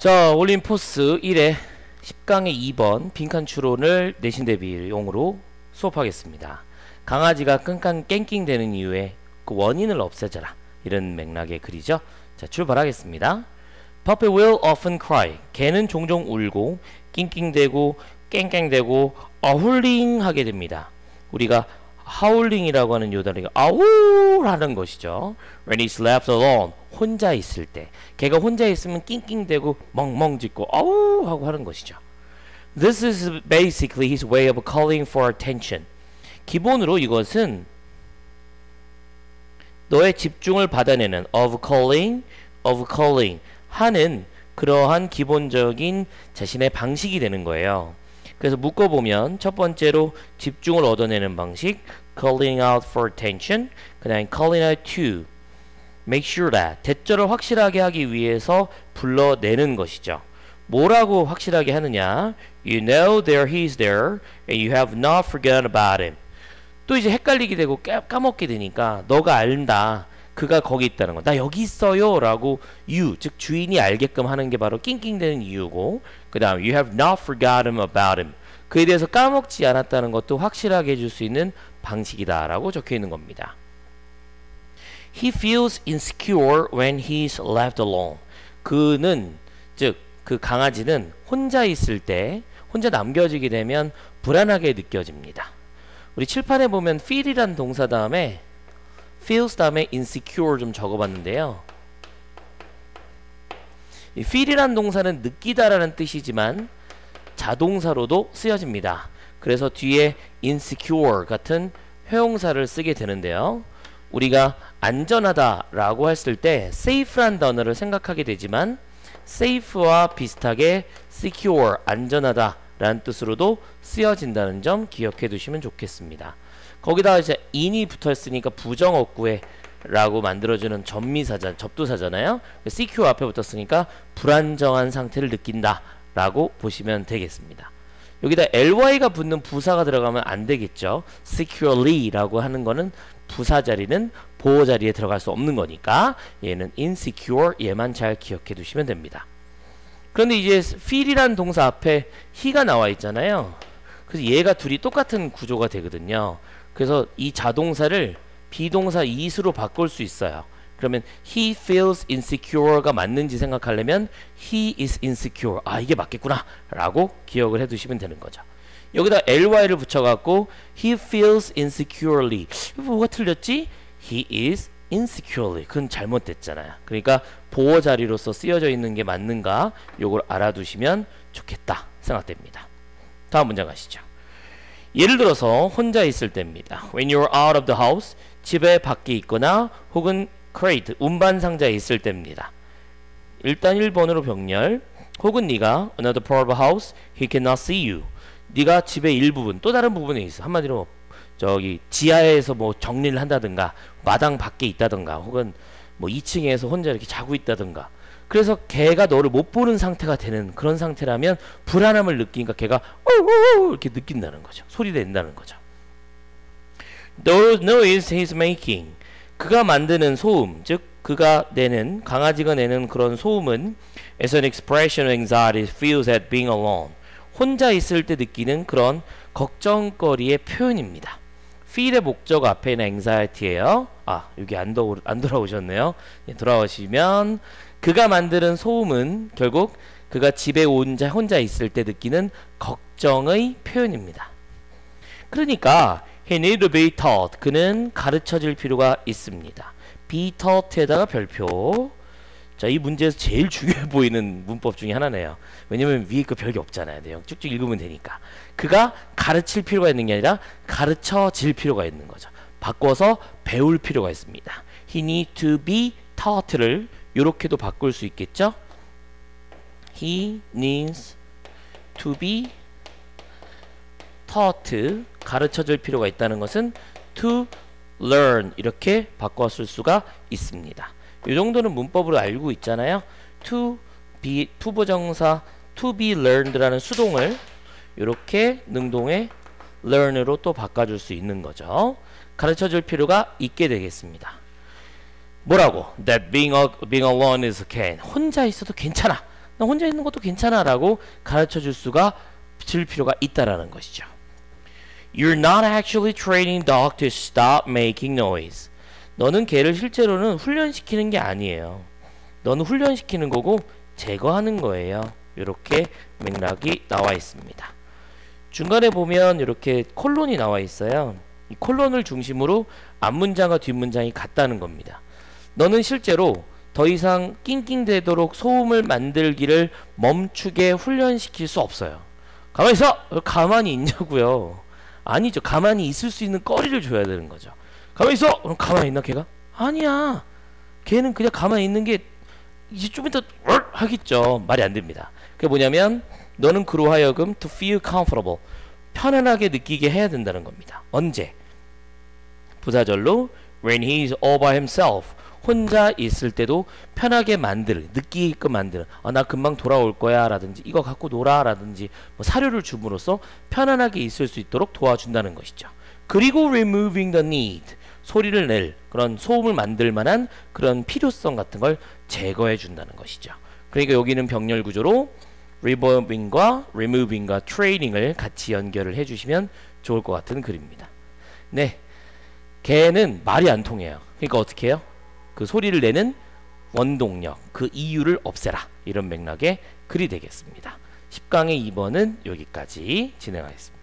자, 올림포스 1회 10강의 2번 빈칸 추론을 내신 대비용으로 수업하겠습니다. 강아지가 끙깡 깽낑대는 이유의 그 원인을 없애줘라. 이런 맥락의 글이죠. 자, 출발하겠습니다. Puppy will often cry. 개는 종종 울고 낑낑대고 깽깽대고 어훌링 하게 됩니다. 우리가 하울링이라고 하는 요단리가 아우 하는 것이죠. When he's left alone. 혼자 있을 때. 걔가 혼자 있으면 낑낑대고 멍멍 짖고 아우 하고 하는 것이죠. This is basically his way of calling for attention. 기본으로 이것은 너의 집중을 받아내는 of calling, of calling 하는 그러한 기본적인 자신의 방식이 되는 거예요. 그래서 묶어보면 첫 번째로 집중을 얻어내는 방식 calling out for attention 그 다음에 calling out to make sure that 대절을 확실하게 하기 위해서 불러내는 것이죠. 뭐라고 확실하게 하느냐 You know there he is there and you have not forgotten about him 또 이제 헷갈리게 되고 까, 까먹게 되니까 너가 안다 그가 거기 있다는 거. 나 여기 있어요. 라고 you, 즉 주인이 알게끔 하는 게 바로 낑낑대는 이유고 그 다음 you have not forgotten about him. 그에 대해서 까먹지 않았다는 것도 확실하게 해줄 수 있는 방식이다 라고 적혀 있는 겁니다. He feels insecure when he's left alone. 그는, 즉, 그 강아지는 혼자 있을 때, 혼자 남겨지게 되면 불안하게 느껴집니다. 우리 칠판에 보면 feel이란 동사 다음에 feels 다음에 insecure 좀 적어봤는데요. 이 feel이란 동사는 느끼다라는 뜻이지만 자동사로도 쓰여집니다. 그래서 뒤에 insecure 같은 회용사를 쓰게 되는데요. 우리가 안전하다라고 했을 때 safe란 단어를 생각하게 되지만 safe와 비슷하게 secure 안전하다라는 뜻으로도 쓰여진다는 점 기억해 두시면 좋겠습니다. 거기다가 이제 in이 붙어 있으니까 부정어구에 라고 만들어주는 전미사자, 접두사잖아요. CQ 앞에 붙었으니까 불안정한 상태를 느낀다 라고 보시면 되겠습니다. 여기다 ly가 붙는 부사가 들어가면 안 되겠죠. securely 라고 하는 거는 부사 자리는 보호 자리에 들어갈 수 없는 거니까 얘는 insecure 얘만 잘 기억해 두시면 됩니다. 그런데 이제 feel이라는 동사 앞에 he가 나와 있잖아요. 그래서 얘가 둘이 똑같은 구조가 되거든요. 그래서 이 자동사를 비동사 is로 바꿀 수 있어요. 그러면 he feels insecure가 맞는지 생각하려면 he is insecure. 아 이게 맞겠구나 라고 기억을 해두시면 되는 거죠. 여기다 ly를 붙여갖고 he feels insecurely. 뭐가 틀렸지? he is insecurely. 그건 잘못됐잖아요. 그러니까 보호 자리로서 쓰여져 있는 게 맞는가 요걸 알아두시면 좋겠다 생각됩니다. 다음 문장 가시죠. 예를 들어서 혼자 있을 때입니다. When you're out of the house, 집에 밖에 있거나 혹은 crate, 운반 상자에 있을 때입니다. 일단 1번으로 병렬 혹은 네가 another part of a house, he cannot see you. 네가 집의 일부분, 또 다른 부분에 있어. 한마디로 저기 지하에서 뭐 정리를 한다든가 마당 밖에 있다든가 혹은 뭐 2층에서 혼자 이렇게 자고 있다든가 그래서 걔가 너를 못 보는 상태가 되는 그런 상태라면 불안함을 느끼니까 걔가 이렇게 느낀다는 거죠. 소리 낸다는 거죠. The noise he's making. 그가 만드는 소음, 즉 그가 내는 강아지가 내는 그런 소음은 as an expression of anxiety feels at being alone. 혼자 있을 때 느끼는 그런 걱정거리의 표현입니다. feel의 목적 앞에는 anxiety예요. 아, 여기 안, 도, 안 돌아오셨네요. 예, 돌아오시면 그가 만드는 소음은 결국 그가 집에 혼자, 혼자 있을 때 느끼는 걱정의 표현입니다. 그러니까 he need to be taught. 그는 가르쳐질 필요가 있습니다. be taught에다가 별표. 자, 이 문제에서 제일 중요해 보이는 문법 중에 하나네요. 왜냐면 위에 거 별게 없잖아요. 내용 쭉쭉 읽으면 되니까. 그가 가르칠 필요가 있는 게 아니라 가르쳐질 필요가 있는 거죠. 바꿔서 배울 필요가 있습니다. He need to be taught를 이렇게도 바꿀 수 있겠죠? He needs to be taught 가르쳐줄 필요가 있다는 것은 to learn 이렇게 바꿨을 수가 있습니다. 이 정도는 문법으로 알고 있잖아요. to be 투부정사 to be learned라는 수동을 이렇게 능동의 learn으로 또 바꿔줄 수 있는 거죠. 가르쳐줄 필요가 있게 되겠습니다. 뭐라고? That being, a, being alone is okay. 혼자 있어도 괜찮아. 나 혼자 있는 것도 괜찮아라고 가르쳐 줄 수가 줄 필요가 있다라는 것이죠. You're not actually training dog to stop making noise. 너는 개를 실제로는 훈련시키는 게 아니에요. 너는 훈련시키는 거고 제거하는 거예요. 이렇게 맥락이 나와 있습니다. 중간에 보면 이렇게 콜론이 나와 있어요. 이 콜론을 중심으로 앞문장과 뒷문장이 같다는 겁니다. 너는 실제로 더 이상 낑낑대도록 소음을 만들기를 멈추게 훈련시킬 수 없어요. 가만히 있어! 가만히 있냐고요. 아니죠. 가만히 있을 수 있는 거리를 줘야 되는 거죠. 가만히 있어! 그럼 가만히 있나 걔가? 아니야. 걔는 그냥 가만히 있는 게 이제 좀 이따 하겠죠. 말이 안 됩니다. 그게 뭐냐면 너는 그로 하여금 to feel comfortable 편안하게 느끼게 해야 된다는 겁니다. 언제? 부사절로 when he is all by himself 혼자 있을 때도 편하게 만들, 느끼게끔 만드는 아, 나 금방 돌아올 거야 라든지 이거 갖고 놀아 라든지 뭐 사료를 줌으로써 편안하게 있을 수 있도록 도와준다는 것이죠. 그리고 removing the need 소리를 낼 그런 소음을 만들 만한 그런 필요성 같은 걸 제거해 준다는 것이죠. 그러니까 여기는 병렬 구조로 revolving과 removing과 training을 같이 연결을 해주시면 좋을 것 같은 글입니다. 네, 개는 말이 안 통해요. 그러니까 어떻게 해요? 그 소리를 내는 원동력, 그 이유를 없애라. 이런 맥락의 글이 되겠습니다. 10강의 2번은 여기까지 진행하겠습니다.